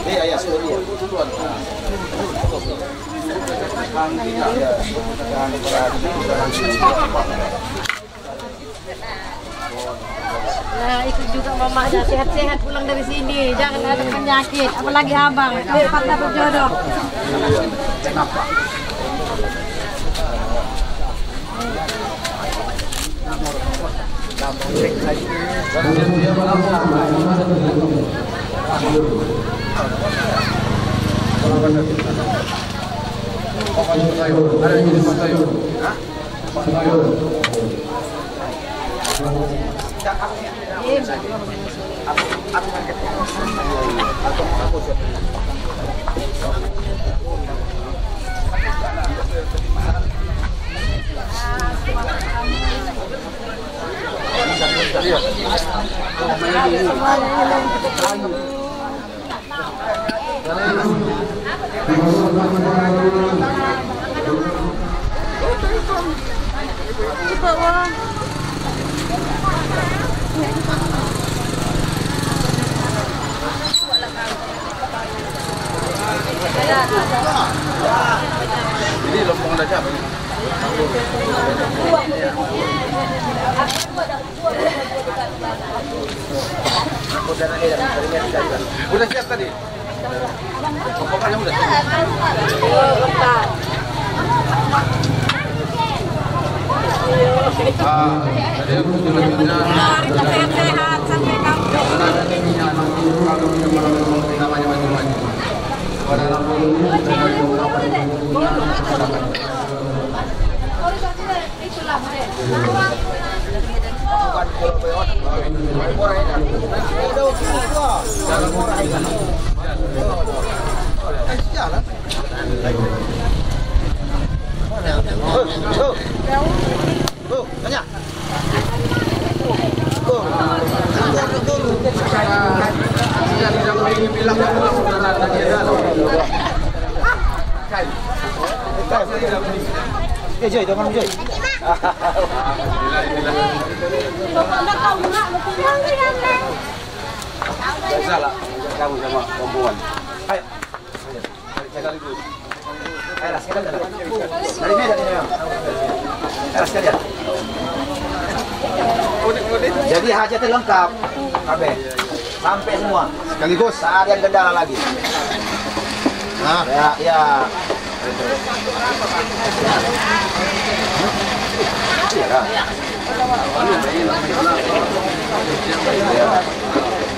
Iya, iya, iya. Nah, ikut juga mamanya sehat-sehat pulang dari sini. Jangan ada penyakit, apalagi abang. Cepat dapat jodoh. Kenapa? Pakan sayur, ada yang jadi ini lompong dah siapa? Udah siap tadi? Lompongannya udah siap? Ah, jadi selanjutnya Sehat-sehat sampai kamu. Dia je, jangan je. Bukan dah kau không bukan dah kau nak. Tak salah. Kamu sama rombongan. Ayo. Sekaligus. Ayo, sekalian. Dari Medan ini, Bang. Ayo, sekalian. Jadi hajatnya lengkap. Kabeh. Sampai semua. Sekaligus. Tak ada yang kendala lagi. Nah, Ya, ya. Iya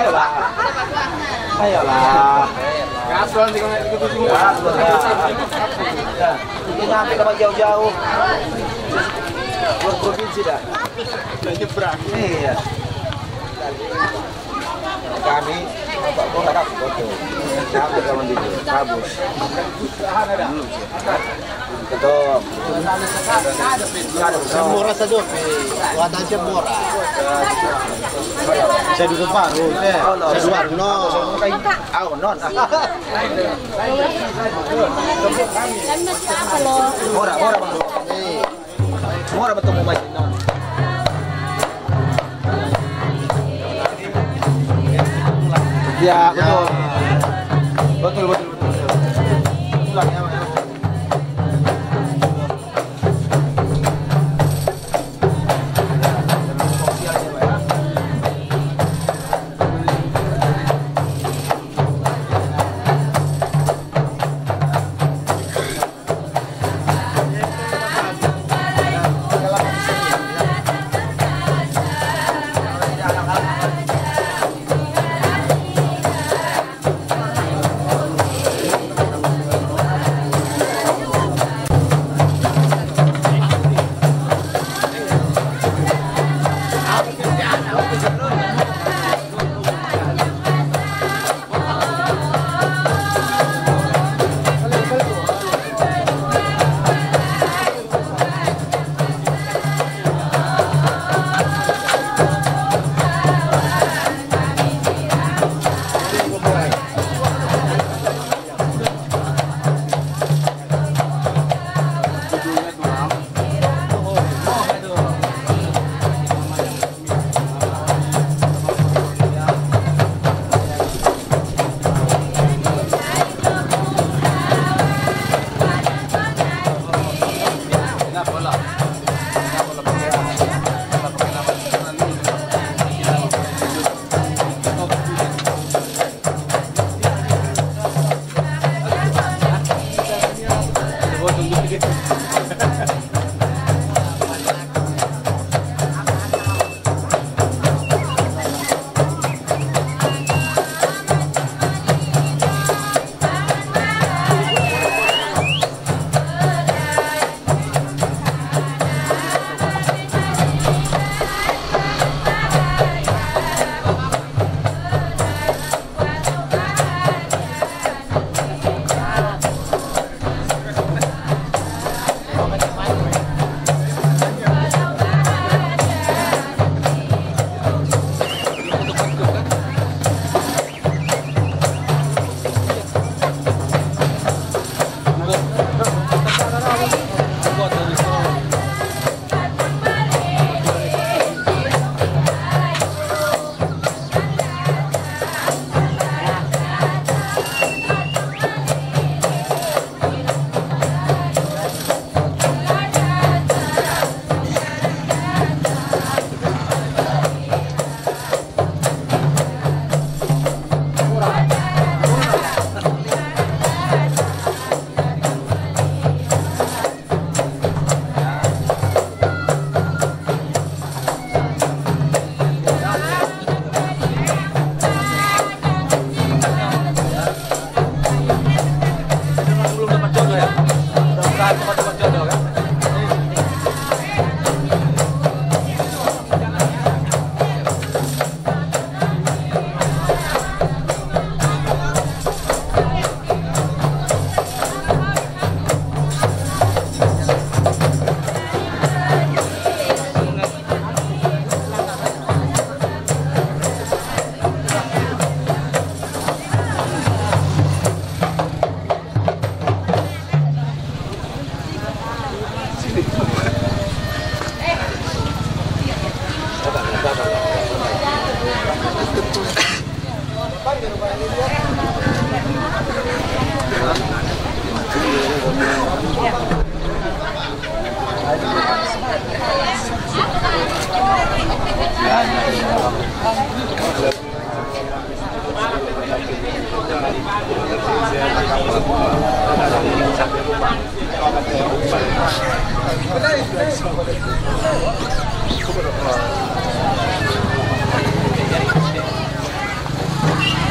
Ayolah. Ayolah. Ya, ya. Kita nyampe ke jauh-jauh. Provinsi dah. Nyebrang. Iya. Kami Bapak kok nggak dapat foto. Kami kawan di kabus. Betul. Murah saja, buatan siya murah. Saya dulu baru, saya dua no. Oh, non. Murah bang. Murah betul mau main Ya, betul. Betul, betul, betul.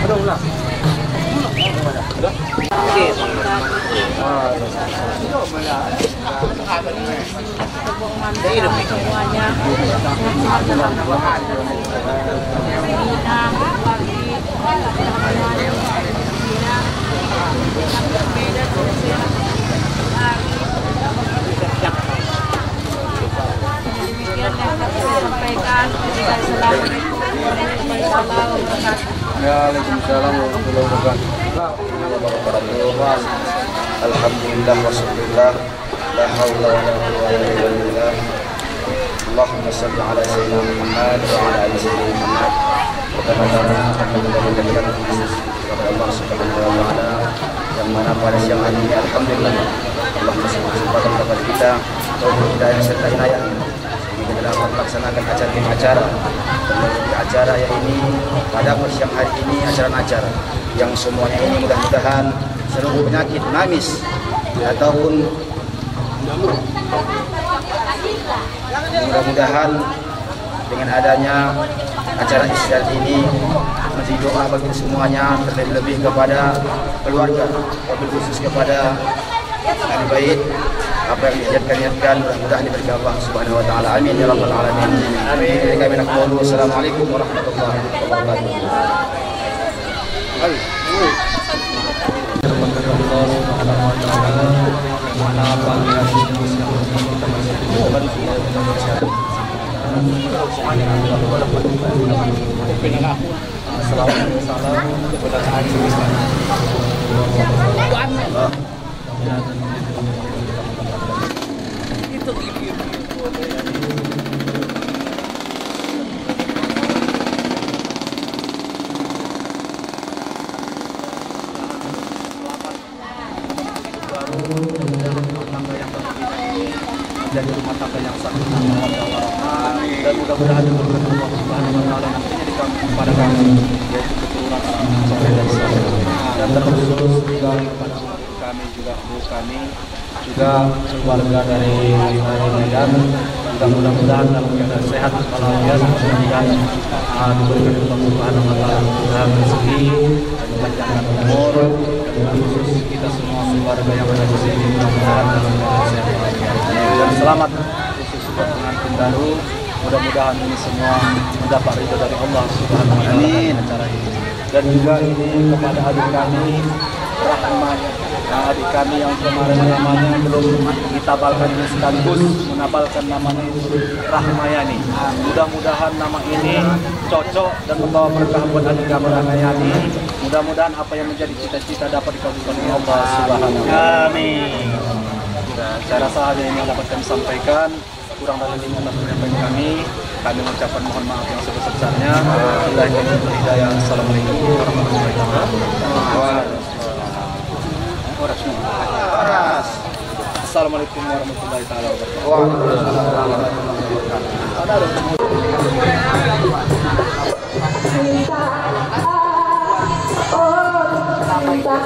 Udah ulang. Oke. Waalaikumsalam warahmatullahi wabarakatuh. Alhamdulillah ala Allah Subhanahu wa taala. Yang mana pada siang hari ini alhamdulillah. Allah masih kesempatan kepada kita. Untuk kita yang serta inayah. Kita dapat melaksanakan acara acara di acara yang ini pada siang hari ini acara-acara yang semuanya ini mudah-mudahan seluruh penyakit namis ataupun mudah-mudahan dengan adanya acara istiadat ini menjadi doa bagi semuanya terlebih-lebih kepada keluarga wabil khusus kepada ahli bait apa yang dijadikan niatkan mudah-mudahan Allah Subhanahu wa taala. Amin ya rabbal alamin. Amin. Kami naqulu assalamualaikum warahmatullahi wabarakatuh. Jadi dan kepada kami dan dan juga kami juga kami juga keluarga dari Medan juga mudah-mudahan dalam sehat walafiat mudah-mudahan uh, diberikan Allah Subhanahu wa taala kemudahan dan umur dan khusus kita semua keluarga yang ada di sini mudah-mudahan dalam keadaan sehat dan selamat pengantin baru. Mudah-mudahan ini semua mendapat ridho dari Allah Subhanahu wa taala. Acara ini. Dan juga ini kepada adik kami Rahmat nah, adik kami yang kemarin namanya belum ditabalkan ini sekaligus menabalkan namanya Rahmayani. Mudah-mudahan nama ini cocok dan membawa berkah buat adik kami Rahmayani. Mudah-mudahan apa yang menjadi cita-cita dapat dikabulkan oleh Allah Subhanahu wa taala. Amin. Nah, saya rasa hanya ini yang dapat kami sampaikan. Dari ini adalah penyampaian kami. Kami mengucapkan mohon maaf yang sebesar-besarnya. Billahi taufiq hidayah. Assalamualaikum warahmatullahi wabarakatuh. Assalamualaikum warahmatullahi wabarakatuh. Cinta, oh cinta,